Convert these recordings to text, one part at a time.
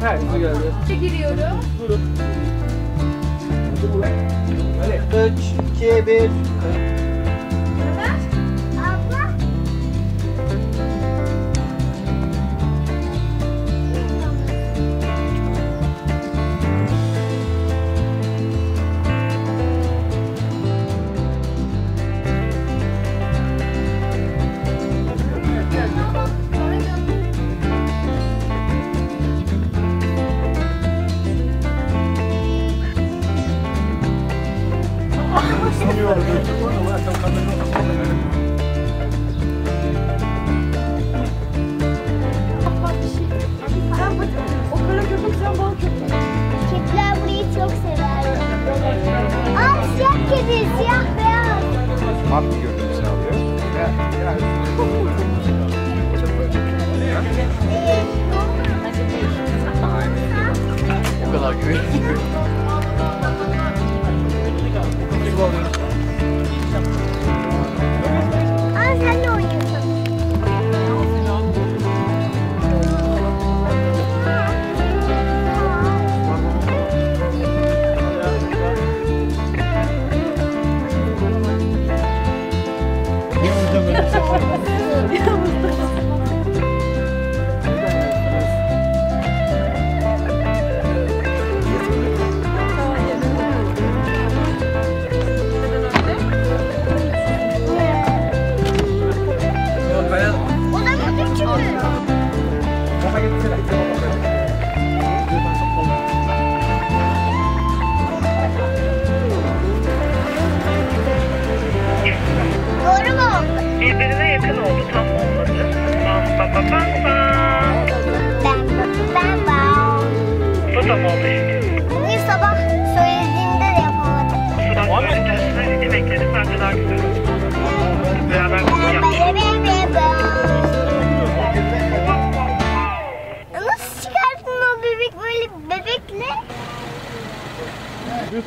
Herkese geldi. Giriyorum. Durun. 3, 2, 1. contribute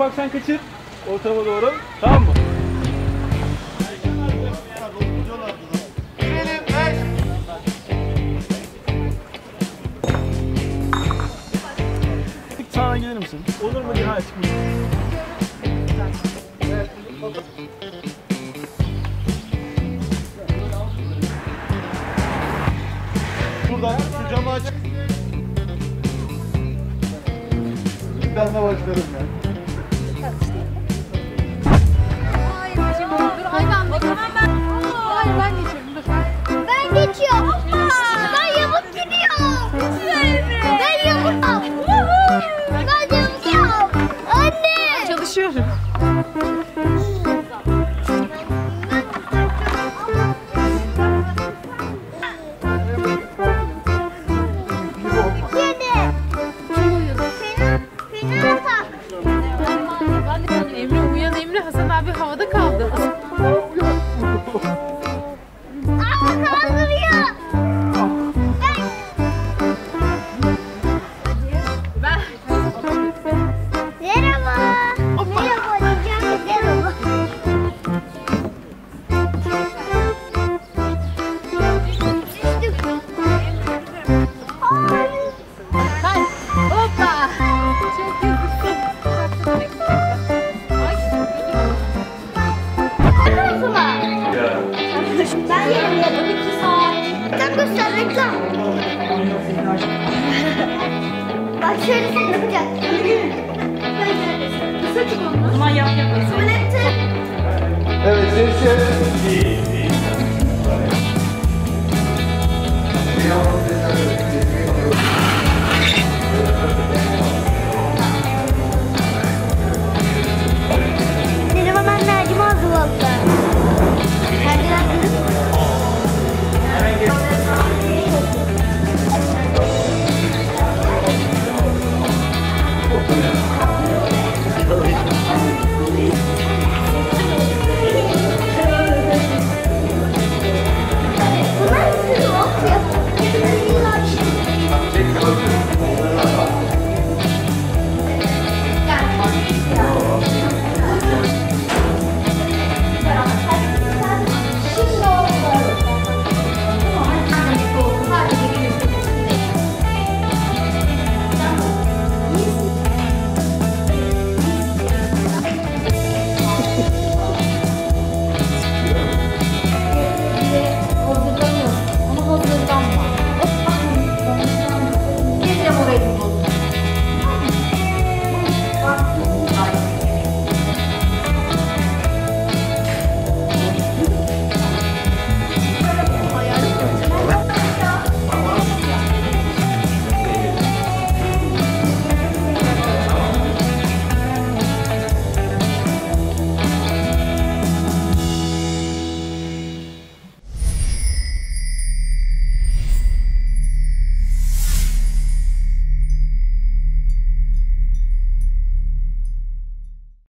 Ufak sen kaçır. Ortama doğru. Tamam mı? Sağa gelir misin? Olur mu? Hayır çıkmıyor. Buradan şu camı aç. Ben de başlarım ya. Aynı anda. Tamam ben. Hayır ben geçiyorum dur. Ben geçiyorum. Ben yamuk gidiyorum. Ben yamuk. Ben yamuk. Anne. Çalışıyorum. Şöyle yapacak. Kısa çık onu. Tuvalette. Evet, sessiz. Oh,